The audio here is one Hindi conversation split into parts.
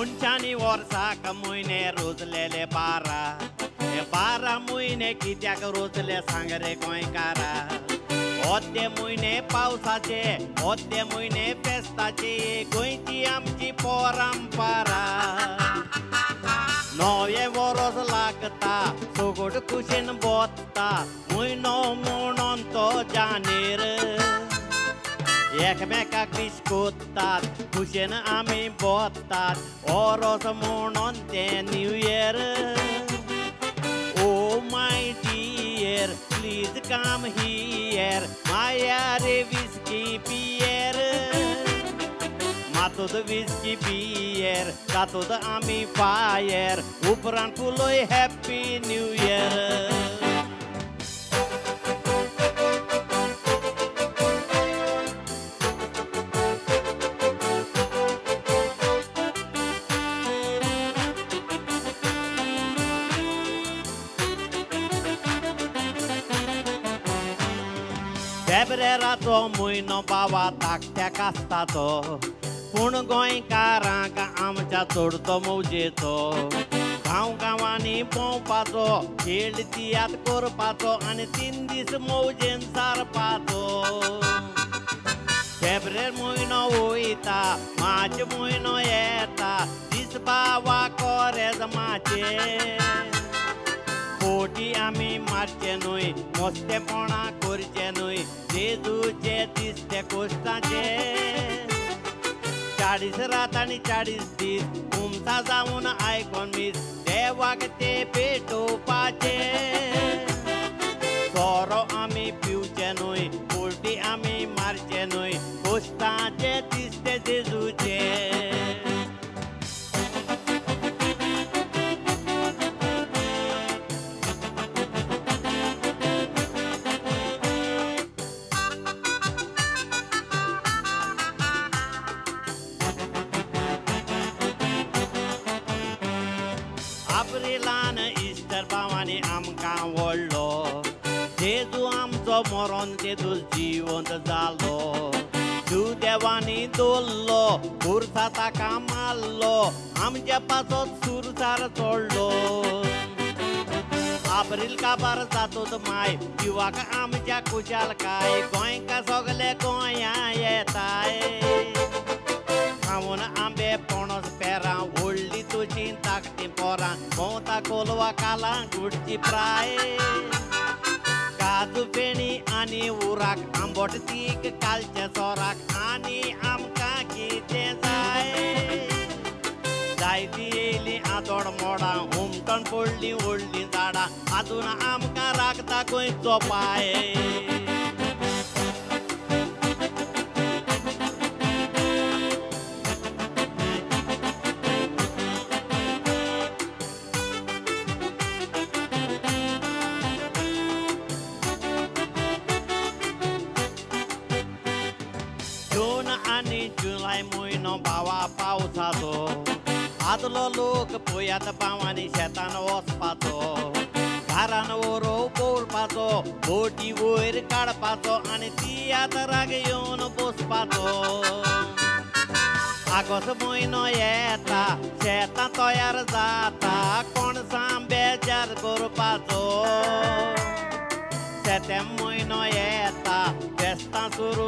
मनशांनी वर्साक म्हयने रोजलेले बारा हे बारा म्हयने कित्याक रोजले सांग रे गोंयकारा. होते म्हयने पावसाचे, होते म्हयने फेस्ताचे, गोंयची आमची परंपरा. नवे वरस लागता, सोगोट कुशीन बोत्ता म्हयनो म्हणून तो जानेर. एकमेकाक विश कोत्तात कुशीन आमी बोत्तात ओरोस म्हणून ते new year oh my dear please come here माया रे विस्की पियर मातूद विस्की बियर तातूंत आमी फायर उपरांत उलोय हॅप्पी न्यू इयर फेब्रेराचो म्हयनो बाबा धाकट्याक आसता तो पूण गोंयकारांक आमच्या चडतो मौजेचो गांव गांवांनी भोंवपाचो खेळ तियात करपाचो आनी तीन दीस मौजेन सारपाचो फेब्रेर म्हयनो वयता मार्च म्हयनो येता दीस बावा कोरेज माचे फोटी आमी मारचे न्हय मस्तेपणा करचे न्हय जेजूचे दिसते कोश्टाचे चाळीस रात आनी चाळीस दीस. उमथा जावन आयकोन मीस देवाक ते पेटोवपाचे आप्रिलान इस्टर भावानी आमकां व्हडलो जेजू आमचो मरोन तेजू जिवंत जालो तूं देवानी दवरलो खुर्सा ताका मारलो, आमच्या पासत सुरसार चोडलो आप्रील काबार जातोच माय जिवाक आमच्या कुशालकाय गोंयका सगले गोंया येताय. भोंवता कोलवा कालां गुडची प्राय। काजू फेणी आनी उराक आंबट तीक कालचे सोराक आनी आमकां कितें जाय। जायती येयली आदोड मोडां हुमटण पडलीं व्हडलीं झाडां आजून आमकां राखता गोंयचो पाय। जून आनी जुलय म्हयनो भावा पावसाचो आदलो लोक पयात भावांनी शेतान वचपाचो घरान वरो बोलपाचो बोटी वयर काडपाचो आनी तियात्राक येवन बसपाचो आगोस म्हयनो येता शेतां तयार जाता कोणसां बेजार करपाचो सेतें म्हयनो येता फेस्तां सुरू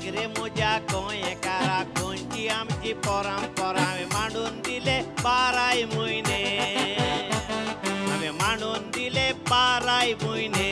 आयक रे म्हज्या गोंयकारा गोंयची आमची परंपरा हांवें मांडून दिले बाराय म्हयने हांवें मांडून दिले बाराय म्हयने